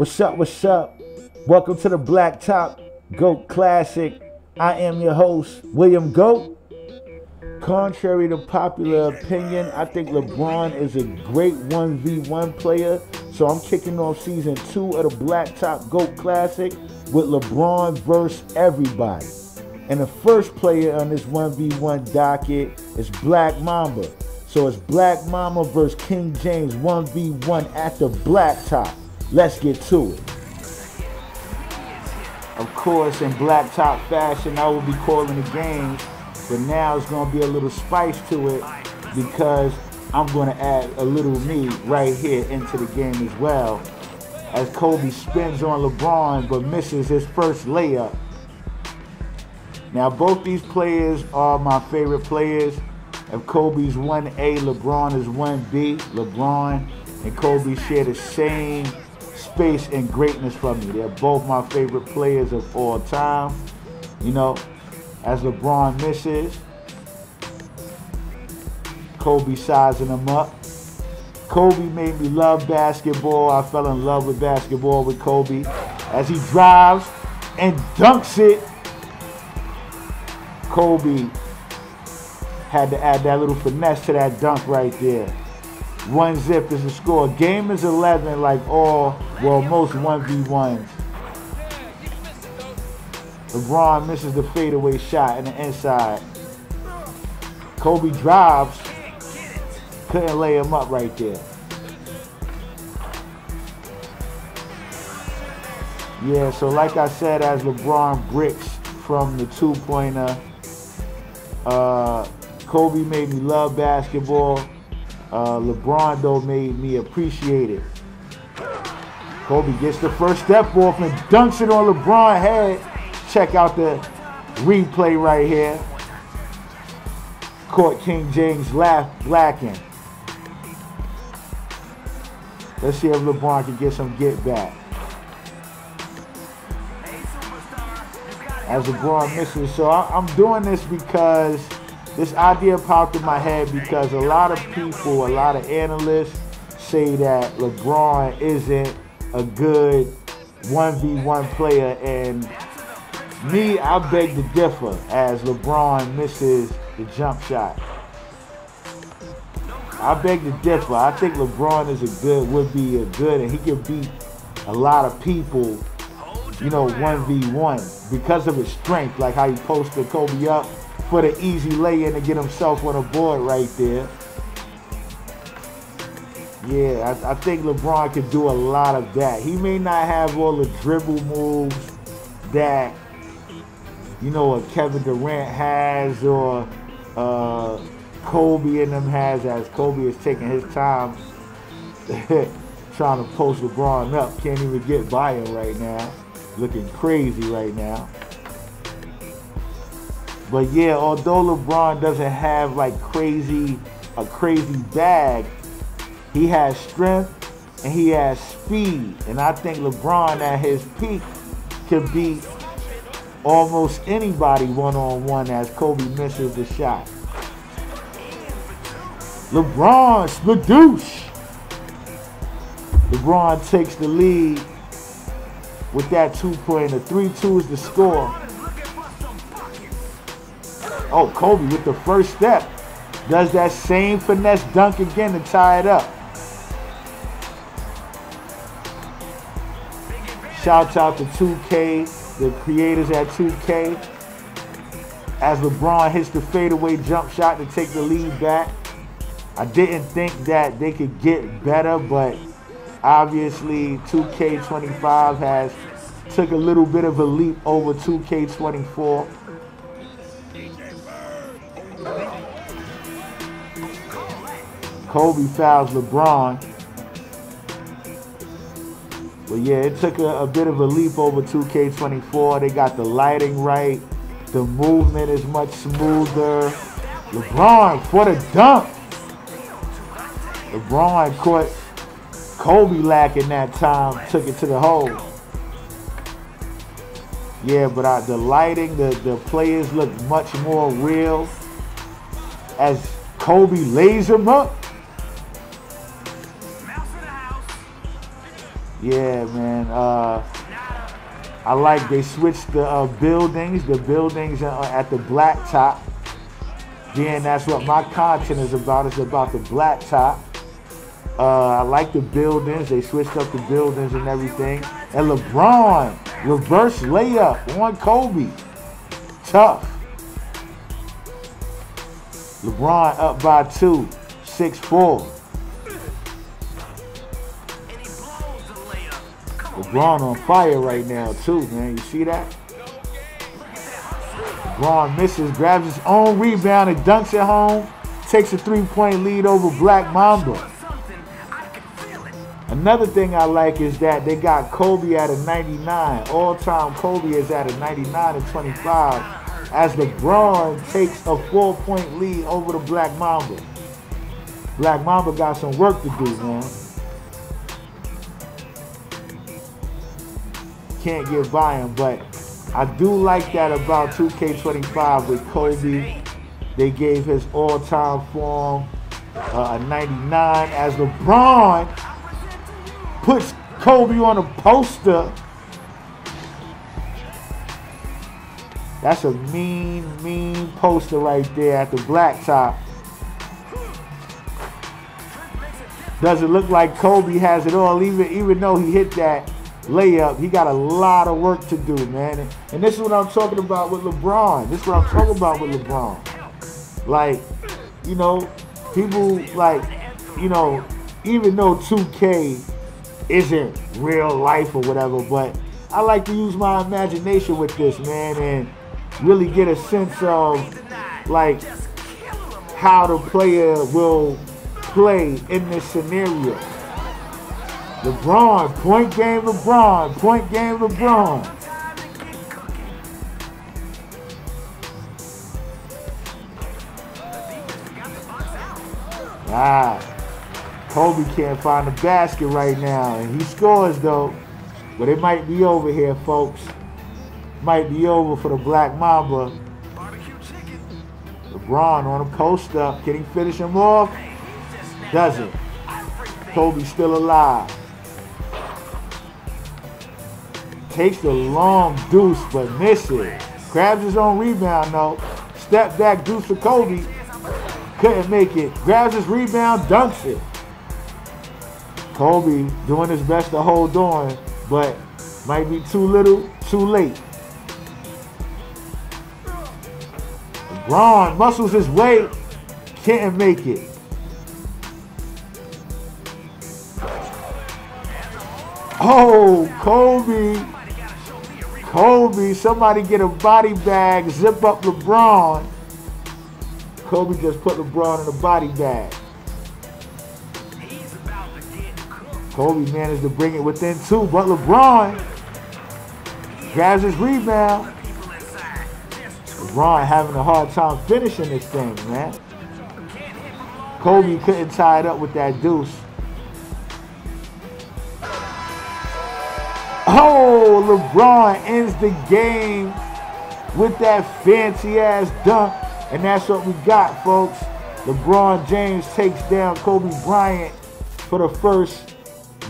What's up? What's up? Welcome to the Blacktop GOAT Classic. I am your host, William GOAT. Contrary to popular opinion, I think LeBron is a great 1v1 player. So I'm kicking off season two of the Blacktop GOAT Classic with LeBron versus everybody. And the first player on this 1v1 docket is Black Mamba. So it's Black Mamba versus King James 1v1 at the Blacktop. Let's get to it. Of course, in Blacktop fashion, I will be calling the games, but now it's going to be a little spice to it because I'm going to add a little me right here into the game as well. As Kobe spins on LeBron but misses his first layup. Now, both these players are my favorite players. If Kobe's 1A, LeBron is 1B. LeBron and Kobe share the same space and greatness for me. They're both my favorite players of all time. You know, as LeBron misses, Kobe sizing him up. Kobe made me love basketball. I fell in love with basketball with Kobe. As he drives and dunks it, Kobe had to add that little finesse to that dunk right there. One zip is the score. Game is 11 like all, well, most 1v1s. LeBron misses the fadeaway shot in the inside. Kobe drives. Couldn't lay him up right there. Yeah, so like I said, as LeBron bricks from the two-pointer, uh, Kobe made me love basketball. Uh, LeBron, though, made me appreciate it. Kobe gets the first step off and dunks it on LeBron's head. Check out the replay right here. Caught King James laugh blacking. Let's see if LeBron can get some get back. As LeBron misses. So I'm doing this because this idea popped in my head because a lot of people, a lot of analysts say that LeBron isn't a good 1v1 player. And me, I beg to differ as LeBron misses the jump shot. I beg to differ. I think LeBron is a good, would be a good, and he can beat a lot of people, you know, 1v1 because of his strength, like how he posted Kobe up for the easy lay-in to get himself on a board right there. Yeah, I, I, think LeBron could do a lot of that. He may not have all the dribble moves that, you know, a Kevin Durant has or uh, Kobe and them has as Kobe is taking his time trying to post LeBron up. Can't even get by him right now. Looking crazy right now. But yeah, although LeBron doesn't have like crazy a crazy bag, he has strength and he has speed. And I think LeBron at his peak can beat almost anybody one-on-one as Kobe misses the shot. LeBron Spadoosh. LeBron takes the lead with that two-pointer. 3-2 is the score. Oh, Kobe with the first step. Does that same finesse dunk again to tie it up. Shouts out to 2K, the creators at 2K. As LeBron hits the fadeaway jump shot to take the lead back. I didn't think that they could get better, but obviously 2K25 has took a little bit of a leap over 2K24. Kobe fouls LeBron. But yeah, it took a, a, bit of a leap over 2K24. They got the lighting right. The movement is much smoother. LeBron for the dunk. LeBron caught Kobe lacking that time, took it to the hole. Yeah, but I, the lighting, the, the players look much more real as Kobe lays him up. Yeah, man. Uh, I like they switched the uh, buildings. The buildings are at the black top. Then that's what my content is about. It's about the black top. Uh, I like the buildings. They switched up the buildings and everything. And LeBron, reverse layup on Kobe. Tough. LeBron up by two, six four. LeBron on fire right now too, man. You see that? LeBron misses, grabs his own rebound and dunks it home. Takes a three-point lead over Black Mamba. Another thing I like is that they got Kobe at a 99. All-time Kobe is at a 99 and 25 as LeBron takes a four-point lead over the Black Mamba. Black Mamba got some work to do, man. Can't get by him, but I do like that about 2K25 with Kobe. They gave his all-time form uh, a 99 as LeBron puts Kobe on a poster. That's a mean, mean poster right there at the blacktop. Does it look like Kobe has it all? Even even though he hit that layup, he got a lot of work to do, man. And, and this is what I'm talking about with LeBron. This is what I'm talking about with LeBron. Like, you know, people like, you know, even though 2K isn't real life or whatever, but I like to use my imagination with this, man, and really get a sense of like how the player will play in this scenario. LeBron, point game LeBron, point game LeBron. Ah. Kobe can't find the basket right now, and he scores though. But it might be over here, folks. Might be over for the Black Mamba. LeBron on a post up. Can he finish him off? Doesn't. Kobe still alive. Takes the long deuce, but misses. Grabs his own rebound though. Step back deuce for Kobe. Couldn't make it. Grabs his rebound, dunks it. Kobe doing his best to hold on, but might be too little, too late. LeBron muscles his way, can't make it. Oh, Kobe. Kobe, somebody get a body bag, zip up LeBron. Kobe just put LeBron in a body bag. Kobe managed to bring it within two, but LeBron grabs his rebound. LeBron having a hard time finishing this thing, man. Kobe couldn't tie it up with that deuce. Oh, LeBron ends the game with that fancy ass dunk. And that's what we got, folks. LeBron James takes down Kobe Bryant for the first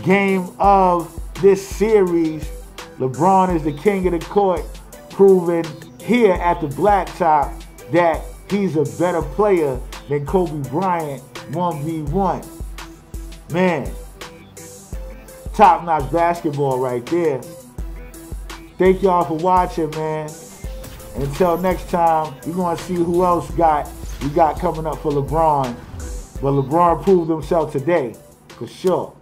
game of this series. LeBron is the king of the court, proving here at the blacktop that he's a better player than Kobe Bryant 1v1. Man, top notch basketball right there. Thank y'all for watching, man. Until next time, we're gonna see who else got we got coming up for LeBron. But LeBron proved himself today, for sure.